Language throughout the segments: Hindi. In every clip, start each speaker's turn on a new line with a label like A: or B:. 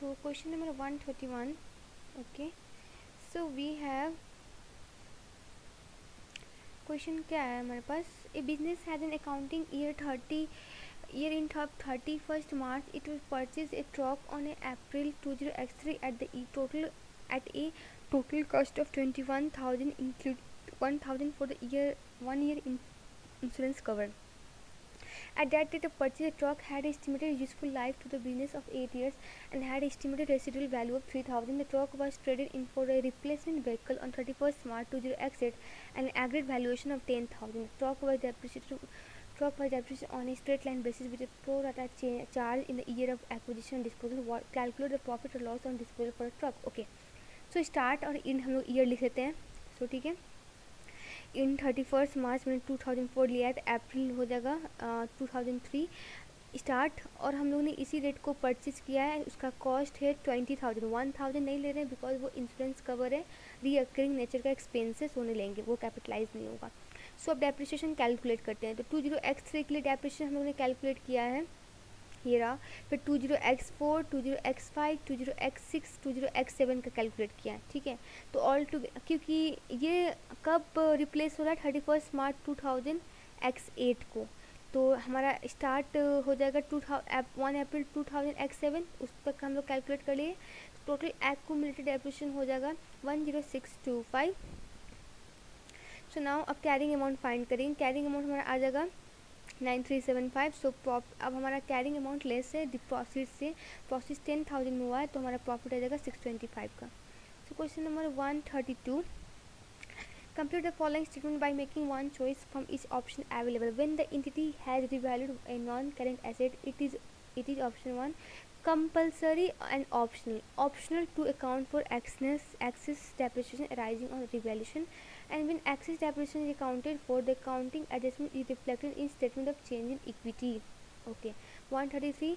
A: so, question number 131 okay. So, we have question क्या है हमारे पास? A business has an accounting year thirty year in thirt thirty first March it will purchase a truck on a April two zero X three at the total at a total cost of twenty one thousand include one thousand for the year one year insurance cover At that date, the purchased truck had estimated useful life to the business of 8 years and had estimated residual value of 3000 The truck was traded in for a replacement vehicle on 31st March 2008 and an aggregate valuation of 10000 The truck was depreciated truck was depreciated on a straight line basis with a pro rata charge in the year of acquisition and disposal. Calculate the profit or loss on disposal for a truck. Okay. So start और in हम लोग year लिख लेते हैं. So ठीक है. इन थर्टी फ़र्स्ट मार्च मैंने टू थाउज़ेंड फोर लिया है तो अप्रैल हो जाएगा टू थाउज़ेंड थ्री स्टार्ट और हम लोग ने इसी रेट को परचेज किया है, उसका कॉस्ट है ट्वेंटी थाउज़ेंड वन थाउज़ेंड नहीं ले रहे हैं बिकॉज़ वो इंश्योरेंस कवर है रीअकरिंग नेचर का एक्सपेंसेस होने लेंगे वो कैपिटलाइज नहीं होगा। सो अब डेप्रिशिएशन कैलकुलेट करते हैं तो टू ज़ीरो एक्स थ्री के लिए डेप्रिशिएशन हम लोग ने कैलकुलेट किया है। ये रहा फिर two zero X four, two zero X five, two zero X six, two zero X seven का कैलकुलेट किया है, ठीक है? तो ऑल टू क्योंकि ये कब रिप्लेस हो रहा है? Thirty first March two thousand X eight को। तो हमारा स्टार्ट हो जाएगा to one April two thousand X seven उस तक हम लोग कैलकुलेट कर लिए। टोटल एक्यूमुलेटेड एप्रेशन हो जाएगा one zero six two five so now अब कैरिंग अमाउंट फाइंड करेंगे। कैरिंग अमाउंट हमारा आ जाएगा nine three seven five so अब हमारा कैरिंग अमाउंट लेस है डिपॉजिट से प्रॉफिट टेन थाउज़ेंड में हुआ है तो हमारा प्रॉफिट आ जाएगा सिक्स ट्वेंटी फाइव का। So question number one thirty two complete the following statement by making one choice from इस option available when the entity has revalued a non current asset it is it is option one compulsory and optional optional to account for excess excess depreciation arising on revaluation and when excess depreciation is accounted for the accounting adjustment is reflected in statement of change in equity. Okay. 133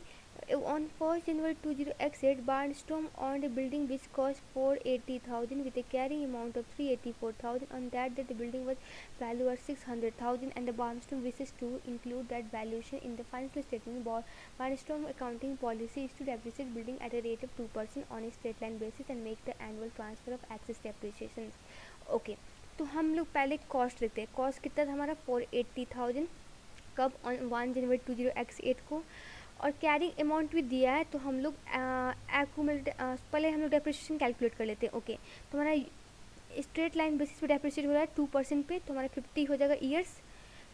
A: uh, on 1st January 20x8 Barnstorm owned a building which cost 480,000 with a carrying amount of 384,000 on that the building was valued at 600,000 and the Barnstorm wishes to include that valuation in the financial statement. Barnstorm accounting policy is to depreciate building at a rate of 2% on a straight line basis and make the annual transfer of excess depreciation. Okay तो हम लोग पहले कॉस्ट लेते हैं। कॉस्ट कितना था हमारा? फोर एट्टी थाउज़ेंड कब? On one January two zero X eight को। और कैरिंग अमाउंट भी दिया है तो हम लोग एक्यूमेट पहले हम लोग डेप्रिसिएशन कैलकुलेट कर लेते हैं। ओके तो हमारा स्ट्रेट लाइन बेसिस पे डेप्रिशिएट हो रहा है टू परसेंट पे तो हमारा फिफ्टी हो जाएगा ईयर्स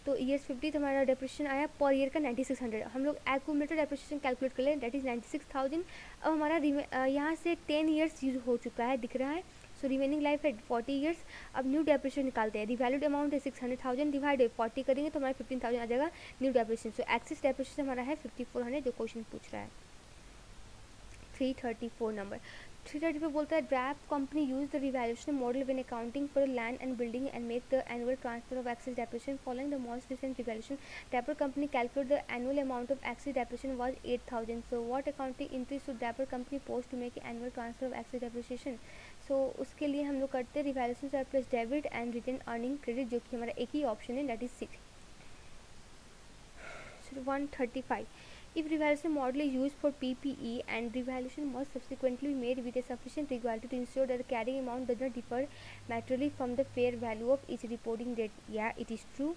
A: तो ईयर्स फिफ्टी तो हमारा डेप्रिशिएशन आया पर ईयर का नाइन्टी सिक्स हंड्रेड हम लोग एक्यूमेटेड डेप्रिशिएशन कैलकुलेट कर लें इज़ नाइन्टी सिक्स थाउज़ेंड अब हमारा यहाँ से टेन ईयर्स यूज़ हो चुका है, दिख रहा है। सो रिमेनिंग लाइफ है फोर्टी ईयर्स अब न्यू डेप्रेशन निकालते हैं। रिवैल्यूड अमाउंट है six hundred thousand divide forty करेंगे तो हमारा फिफ्टीन थाउज़ेंड आ जाएगा new depreciation so excess depreciation हमारा है फिफ्टी फोर हंड्रेड जो क्वेश्चन पूछ रहा है। Three thirty four number three thirty four बोलता है Drap company use the revaluation model in accounting for land and building and make the annual transfer of excess depreciation following the most recent revaluation Dapper company calculate the annual amount of excess depreciation was eight thousand so what accounting entry so Dapper company post to make annual transfer of excess depreciation so so, उसके लिए हम लोग करते हैं revaluation surplus debit and return earning credit जो कि हमारा एक ही ऑप्शन है that is six one thirty five if revaluation model use for P P E and revaluation must subsequently made with a sufficient regularity to ensure the carrying amount does not differ materially from the fair value of its reporting date या it is true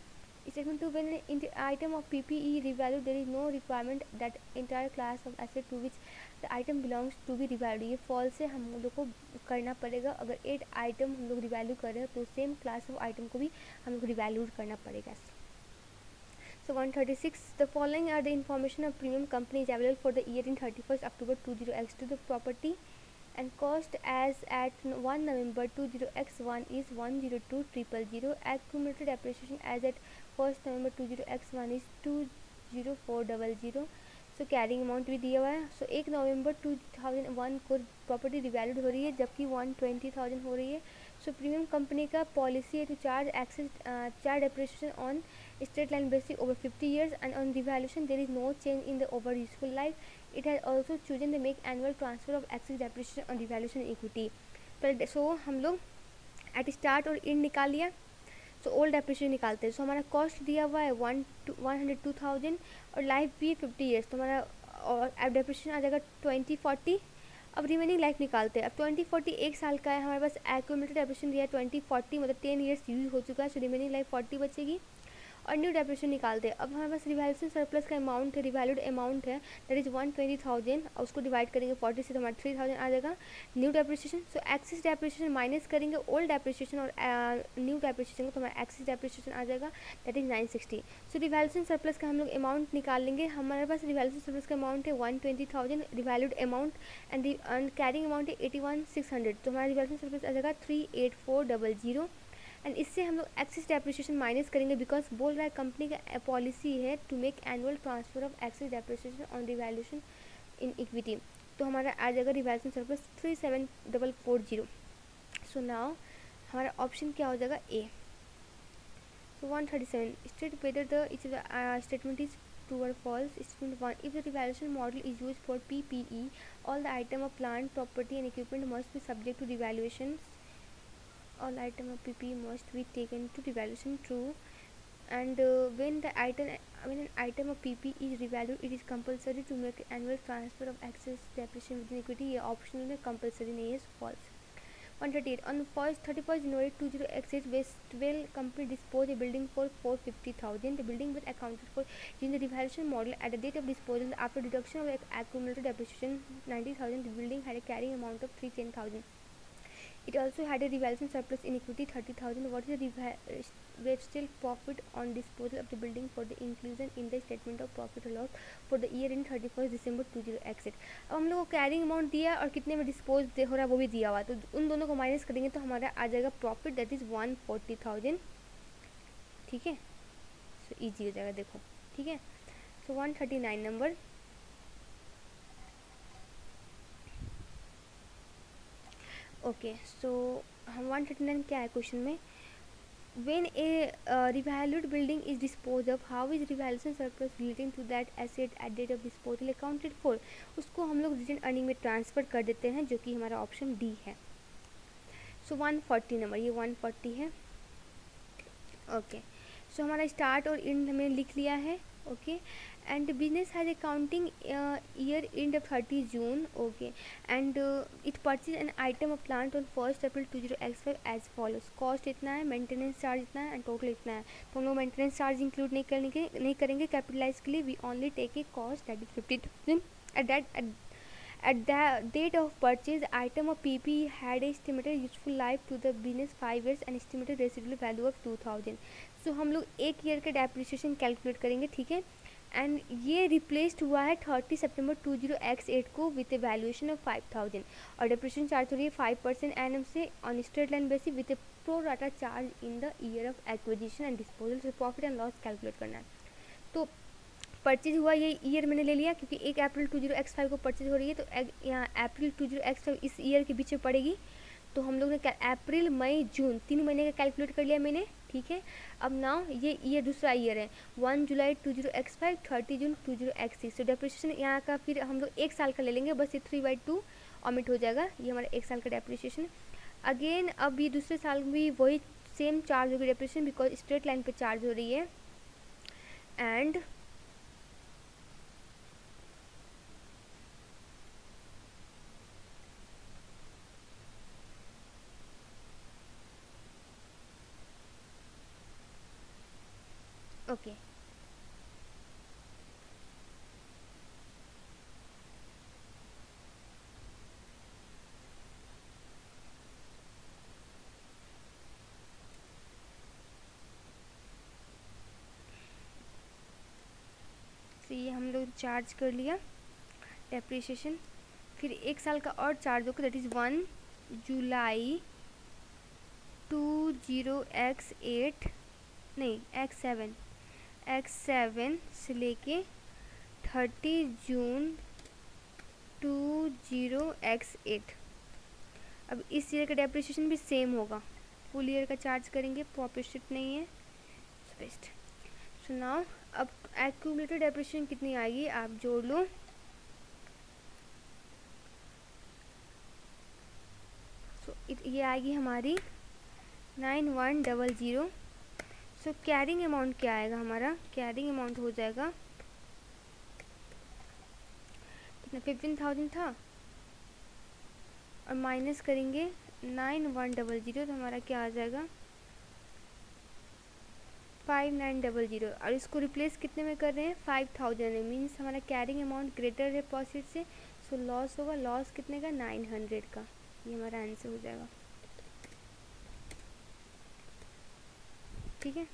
A: In section 2, when in the item of PPE revalued, there is no requirement that entire class of asset to which the item belongs to be revalued. ये false से हम लोग को करना पड़ेगा अगर एट आइटम हम लोग रिवैल्यू कर रहे हैं तो सेम क्लास ऑफ़ आइटम को भी हम लोग रिवैल्यू करना पड़ेगा so one thirty six the following are the information of premium company is available for the year in thirty first October two zero X two the property and cost as at 1 November 20x1 is 102,000. Accumulated appreciation as at 1st November 20x1 is 20400. So carrying amount भी दिया हुआ है सो एक नवंबर 2001 को प्रॉपर्टी रिवैल्यूड हो रही है जबकि वन ट्वेंटी थाउज़ेंड हो रही है सो प्रीमियम कंपनी का पॉलिसी है to charge excess charge depreciation on state line basis over 50 years and on revaluation there is no change in the over useful life it has also chosen to make annual transfer of excess depreciation on revaluation equity. तो सो so, हम लोग एट स्टार्ट और इन निकाल लिया सो ओल्ड डेप्रिशिएशन निकालते हैं। सो हमारा कॉस्ट दिया हुआ है one two one hundred two thousand और लाइफ भी है फिफ्टी ईयर्स तो हमारा और डेप्रिशिएशन आ जाएगा ट्वेंटी फोर्टी अब रिमेनिंग लाइफ निकालते हैं। अब ट्वेंटी फोर्टी एक साल का है। हमारे पास एक्यूमेटेड डेप्रेशन दिया है ट्वेंटी फोर्टी मतलब टेन ईयर्स यूज़ हो चुका है। सो रिमेनिंग लाइफ फोर्टी बचेगी। और न्यू डेप्रेशन निकालते हैं। अब हमारे पास रिवैल्यूशन सरप्लस का अमाउंट है रिवैल्यूड अमाउंट है that is one twenty thousand और उसको डिवाइड करेंगे फोर्टी से तो हमारा थ्री थाउज़ेंड आ जाएगा। New depreciation so excess depreciation minus करेंगे ओल्ड डेप्रिसिएशन और न्यू डेप्रिसिएशन को तो हमारा एक्सिस डेप्रिसिएशन आ जाएगा that is nine sixty so revaluation surplus का हम लोग अमाउंट निकाल लेंगे। हमारे पास रिवैल्यूशन सरप्लस का अमाउंट है one twenty thousand revalued amount and carrying amount है एटी वन सिक्स हंड्रेड तो हमारा रिवैल्यूशन सरप्लस आ जाएगा three eight four double zero and इससे हम लोग एक्सेस डेप्रिशिएशन माइनस करेंगे बिकॉज़ बोल रहा है कंपनी का पॉलिसी है to make annual transfer of excess depreciation on revaluation in equity तो हमारा आ जाएगा revaluation surplus three seven double four zero so now हमारा ऑप्शन क्या हो जाएगा? A so one thirty seven state whether the statement is true or false statement one if the revaluation model is use for P P E all the item of plant property and equipment must be subject to revaluations all item of PP must be taken to revaluation true. And uh, when the item when an item of PP is revalued it is compulsory to make annual transfer of excess depreciation within equity. Year optional and compulsory is false. 138 on the first 31st January 2006 Westwell company disposed a building for 450,000 the building was accounted for in the revaluation model. At the date of disposal after deduction of accumulated depreciation 90,000 the building had a carrying amount of 310,000 It also had a revaluation surplus in equity 30,000. What is the wasted profit on disposal of the building for the inclusion in the statement of profit or loss for the year in 31st December 20 exit. अब हम लोग को कैरिंग अमाउंट दिया और कितने में डिस्पोज हो रहा है वो भी दिया हुआ तो उन दोनों को माइनस करेंगे तो हमारा आ जाएगा profit that is one forty thousand ठीक है सो ईजी हो जाएगा देखो ठीक है so one thirty nine number okay so हम वन थर्टी नाइन क्या है क्वेश्चन में when a revalued building is dispose of how is revaluation surplus relating to that asset at date of disposal accounted for उसको हम लोग रिटेंट अर्निंग में ट्रांसफ़र कर देते हैं जो कि हमारा ऑप्शन डी है सो वन फोर्टी नंबर ये वन फोर्टी है ओके okay. सो so, हमारा स्टार्ट और इंड हमें लिख लिया है okay okay. And business has accounting uh, year end of 30 June okay and uh, it purchased an item of plant on 1st April 20x5 as follows cost इतना है maintenance charge इतना है and total इतना है तो हम लोग maintenance charge include नहीं करेंगे नहीं करेंगे capitalize के लिए we only take a cost that is 50,000 at that at, at the date of purchase item of PP had estimated useful life to the business 5 years and estimated residual value of 2000 so so, हम लोग एक ईयर का डेप्रिसिएशन कैलकुलेट करेंगे ठीक है एंड ये रिप्लेस्ड हुआ है thirty September two zero X eight को with a valuation of five thousand और डिप्रेशन चार्ज हो रही है फाइव परसेंट एन एम से on straight line basis with a pro rata charge in the year of acquisition and disposal से प्रॉफिट एंड लॉस कैलकुलेट करना है। तो परचेज हुआ ये ईयर मैंने ले लिया क्योंकि एक April two zero X five को परचेज हो रही है तो यहाँ April two zero X five इस ईयर के बीच में पड़ेगी। तो हम लोग ने अप्रैल, मई, जून, तीन महीने का कैलकुलेट कर लिया मैंने, ठीक है? अब नाउ ये ये दूसरा ईयर है। One July two zero X five thirty June two zero X six तो डेप्रिसिएशन यहाँ का फिर हम लोग एक साल का ले लेंगे, बस ये थ्री बाई टू ऑमिट हो जाएगा। ये हमारा एक साल का डेप्रिसिएशन अगेन अब ये दूसरे साल में भी वही सेम चार्ज होगी डेप्रिसिएशन बिकॉज़ स्ट्रेट लाइन पर चार्ज हो रही है। एंड ओके तो ये हम लोग चार्ज कर लिया डेप्रिसिएशन फिर एक साल का और चार्ज होगा that is one July two zero X eight नहीं एक्स सेवन एक्स सेवन से लेके thirty June two zero X eight अब इस ईयर का डेप्रिसिएशन भी सेम होगा। फुल ईयर का चार्ज करेंगे प्रॉफिट नहीं है। बेस्ट सो नाउ अब एक्यूमुलेटेड डेप्रिसिएशन कितनी आएगी आप जोड़ लो। सो so, ये आएगी हमारी nine one double zero so carrying amount क्या आएगा हमारा? कैरिंग अमाउंट हो जाएगा। कितना? फिफ्टीन थाउज़ेंड था। और माइनस करेंगे नाइन वन डबल ज़ीरो तो हमारा क्या आ जाएगा? फाइव नाइन डबल ज़ीरो और इसको रिप्लेस कितने में कर रहे हैं? फाइव थाउज़ेंड में। मीन्स हमारा कैरिंग अमाउंट ग्रेटर है प्रॉफिट से सो लॉस होगा। लॉस कितने का? नाइन हंड्रेड का। ये हमारा आंसर हो जाएगा। ठीक है।